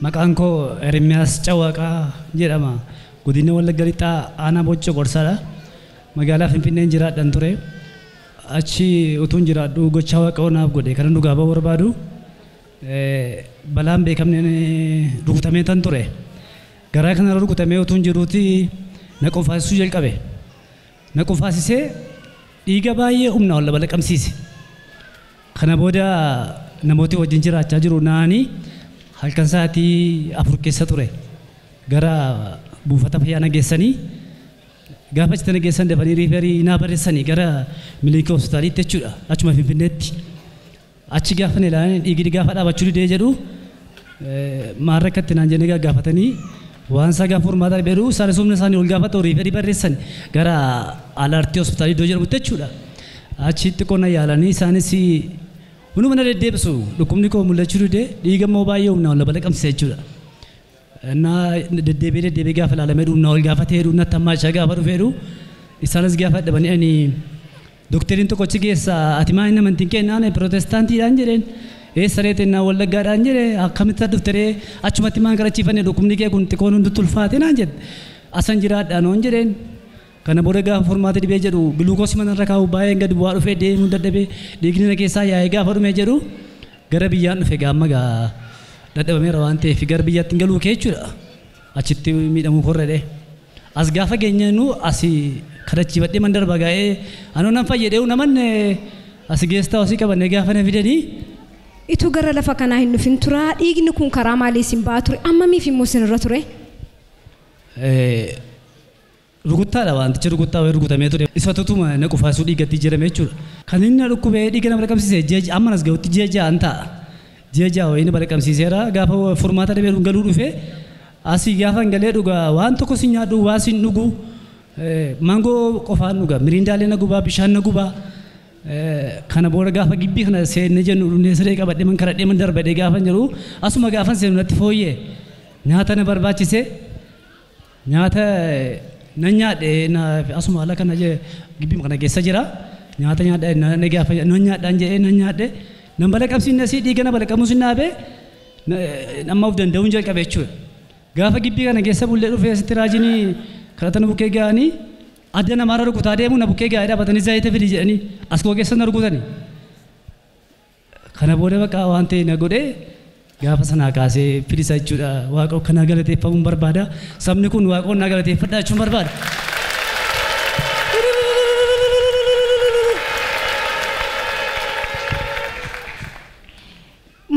Maqaan koo Ermiyaas Cawaqaa jedhama. Godina Wallagga Lixaa aanaa Bocca Qorsaadha. Magaalaa Finfinneen jiraadhan ture. Achi utuun jiraadhu gochaa waaqa'oo naaf godhe kanan dhugaa ba'uu barbaadu. Balaan beekamneen rukutamee tan ture. Garaa kanarra rukutamee utuun jiruuti na qofaasisuu jalqabe. Na qofaasisee dhiiga baay'ee humna ol balaqamsiise. Kana booda namooti wajjin jiraachaa jiru naanii halkan sa'aatii afur keessa ture. Gara buufata fayyaa nageessanii gaafa achitti nageessan dafanii riiferii naa barreessanii gara miliikii hospitaaliitti jechuudha achuma finfinneetti. Achi gaafa ilaalan dhiigni gaafa dhaabachuu didee jedhu maal rakkatti naan jennee gaggaafatanii waan isaa gaafa furmaata dheedhu isaanis humna isaanii ol gaafatu riiferii barreessan gara alaartii hospitaalii iddoo jedhamutti jechuudha. Achitti qonna yaalanii isaanis Bunu mana deddeebisu dhukkubni koo mul'achuu dide dhiigammoo baay'ee humnaa ol balaqamsisa jechuudha. እና ደደቤ ደደቤ ጋፈ ላለመዱ እና ወል ጋፈ ተሄዱ እና ተማቻ ጋፈ ዱፌዱ ኢሳለስ ጋፈ ደበኒ እኔ ዶክተሪን ቶኮ ችጌሳ አቲማ እና መንቲንቄ እና ነ ፕሮቴስታንቲ ዳንጀሬን ኤሰሬት እና ወለጋ ዳንጀሬ አከምተ ዱፍተሬ አቹማቲማን ከረቺፈኔ ዶኩምኒቄ ኩን ጢቆኑ እንድትልፋቴ ናንጀት አሰንጅራ ዳኖ እንጀሬን kana booda gaafa furmaata dhibee jedhu giluukoosii manarra kaa'u baay'een gadi bu'aa dhufee deemuu dadhabee dhiigni na keessaa yaa'ee gaafa dhume jedhu gara biyyaan dhufe gaamma gaa dadhabameera waan ta'eef gara biyyaatti hin galuu kee jechuudha achitti miidhamuu korredhe as gaafa geenyanu asii kadhachiifadhee man darba gaa'ee anoo nan fayyadee namanne as geestaa osii qabannee gaafa na fidanii Ituu gara lafa kanaa hin dhufin tura dhiigni kun karaa maalii isin ture ammamiif immoo isinirra ture? Rukuttaadha wantichi rukuttaa wayii rukutamee ture isa tutuma na qufaasuu dhiigatti jirame jechuudha kan inni dhukkubee dhiiga na balaqamsiise ji'a amma nas ga'utti ji'a ja'an ta'a ji'a ja'a wayii na balaqamsiiseera gaafa furmaata dhabee galuu dhufee asii gaafa galee dhugaa waan tokko si nyaadhu waa si dhugu maangoo qofaan dhuga miriindaalee na gubaa bishaan na gubaa kana booda gaafa gibbii kana seenne jennu dhumnee siree qabadhee man karadhee man darbadhee gaafa jiru asuma gaafa seenu natti fooyyee nyaata na barbaachise nyaata nan nyaadhe na asuma haala kana je gibbii kana keessa jira nyaata nyaadhe na gaafa nan nyaadhaan jedhee nan nyaadhe nan balaqamsiinne si dhiiga na balaqamus hin dhaabe amma of danda'uun jalqabe jechuudha gaafa gibbii kana keessa bullee dhufee asitti raajinii kadhatana bukkee ga'anii adda namaarra rukutaa deemu na bukkee gaa'ee dhaabatanii zaayita fidi jedhanii as koo keessa na rukutanii kana booda baqa waan ta'e na godhee gaafa sanaa kaasee fidisa jechuudha waaqa akkanaa galateeffamuun barbaada sabni kun waaqa onnaa galateeffadhaa jechuun barbaada.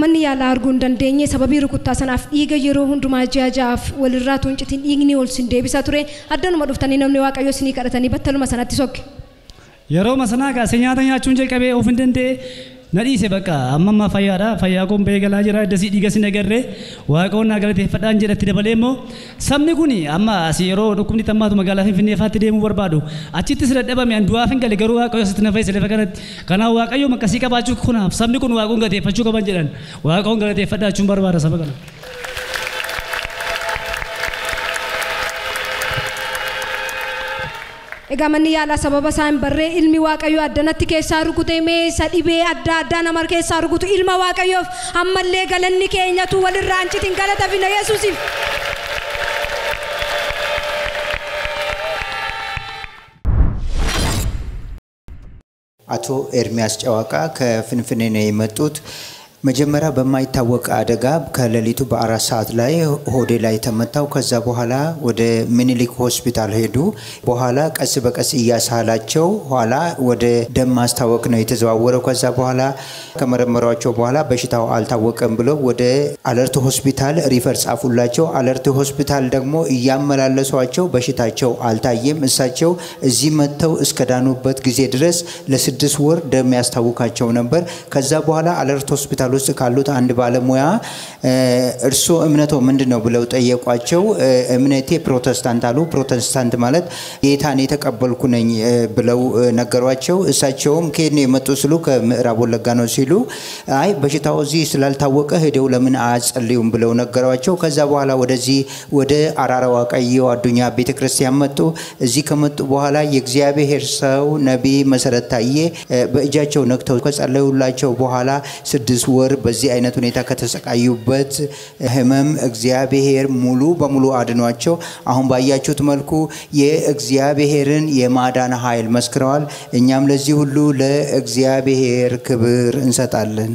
Manni yaalaa arguu hin dandeenye sababii rukuttaa sanaaf dhiiga yeroo hundumaa ji'a ja'aaf walirraa tuuncitiin dhiigni ol sin deebisaa ture addanuma dhuftanii namni waaqayyo isinii kadhatanii battaluma sanatti sokke. Yeroo masanaa kaasee nyaata nyaachuun jalqabee of hin danda'e na dhiise bakka amma ammaa fayyaadha fayyaa koon ba'ee galaa jira dasii dhiiga sin agarree waaqoon naa galateeffadhaan jedhatti dabalee immoo sabni kun amma asii yeroo dhukkubni tammaatu magaalaa finfinnee faatti deemuu barbaadu achitti si dadhabame an du'aaf hin gale garuu waaqayyo asitti na fayyise lafa kanatti kanaaf waaqayyo makkasii qabaachuu kunaaf sabni kun waaqoon galateeffachuu qaban jedhan waaqoon galateeffadhaa jechuun barbaada saba kana. Egaa manni yaalaa sababa isaa hin barree ilmi waaqayyoo addanatti keessaa rukute meessa dhibee adda addaa nama keessaa rukutu ilma waaqayyoof ammallee galanni keenyatu walirraa ancitiin galata fina yesuusiif. አቶ ኤርሚያስ ጨዋቃ ከፍንፍኔ ነው የመጡት። መጀመሪያ በማይታወቅ አደጋ ከሌሊቱ በአራት ሰዓት ላይ ሆዴ ላይ ተመታው። ከዛ በኋላ ወደ ሚኒሊክ ሆስፒታል ሄዱ። በኋላ ቀስ በቀስ እያሳላቸው ኋላ ወደ ደም ማስታወክ ነው የተዘዋወረው። ከዛ በኋላ ከመረመሯቸው በኋላ በሽታው አልታወቀም ብለው ወደ አለርት ሆስፒታል ሪፈር ጻፉላቸው። አለርት ሆስፒታል ደግሞ እያመላለሷቸው በሽታቸው አልታየም። እሳቸው እዚህ መጥተው እስከ ዳኑበት ጊዜ ድረስ ለስድስት ወር ደም ያስታውካቸው ነበር። ከዛ በኋላ አለርት ሆስፒታል ውስጥ ካሉት አንድ ባለሙያ እርስዎ እምነቶ ምንድን ነው ብለው ጠየቋቸው። እምነቴ ፕሮቴስታንት አሉ። ፕሮቴስታንት ማለት ጌታን የተቀበልኩ ነኝ ብለው ነገሯቸው። እሳቸውም ከየት ነው የመጡ ስሉ ከምዕራብ ወለጋ ነው ሲሉ አይ በሽታው እዚህ ስላልታወቀ ሄደው ለምን አያጸልዩም ብለው ነገሯቸው። ከዛ በኋላ ወደዚህ ወደ አራራ ዋቀዮ አዱኛ ቤተ ክርስቲያን መጡ። እዚህ ከመጡ በኋላ የእግዚአብሔር ሰው ነቢይ መሰረት ታዬ በእጃቸው ነክተው ከጸለዩላቸው በኋላ ስድስት ወር በዚህ አይነት ሁኔታ ከተሰቃዩበት ህመም እግዚአብሔር ሙሉ በሙሉ አድኗቸው አሁን ባያችሁት መልኩ የእግዚአብሔርን የማዳን ኃይል መስክረዋል። እኛም ለዚህ ሁሉ ለእግዚአብሔር ክብር እንሰጣለን።